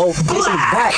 Oh, this is back.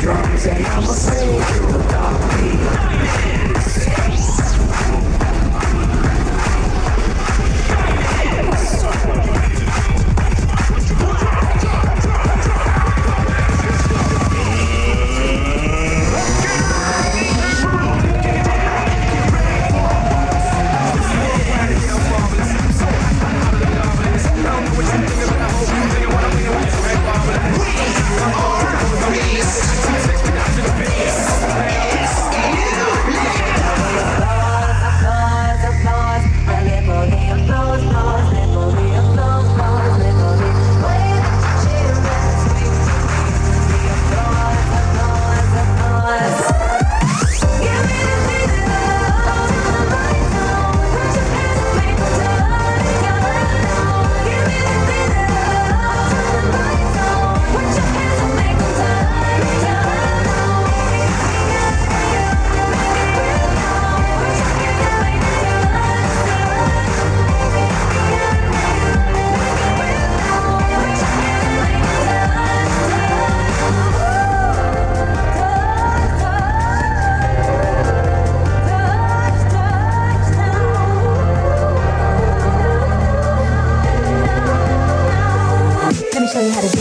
drums and I'ma sing to the dark beat. show you how to do